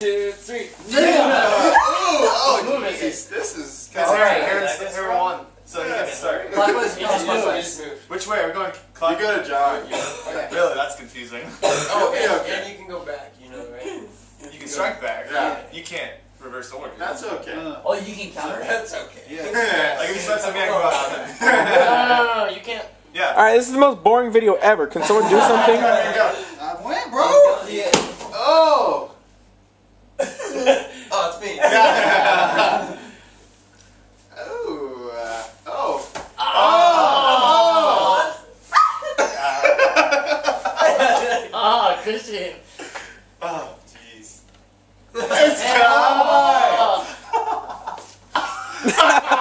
two, three. Oh, oh, oh Move it. This is Because kind Aaron, of Aaron's Like this one? won, so he gets. Clockwise, You no, just move, just move. Which way are we going? You go to John. Okay. Really? That's confusing. Oh, Okay, and, okay. and you can go back, you know, right? You can strike back. Yeah. You can't reverse the order. That's okay. Oh, you can counter. That's okay. Yeah. Like if you slap something, I go No, out. no, no, no, you can't. Yeah. Alright, this is the most boring video ever. Can someone do something? There you go. Oh, Christian. Oh, jeez. Let's go!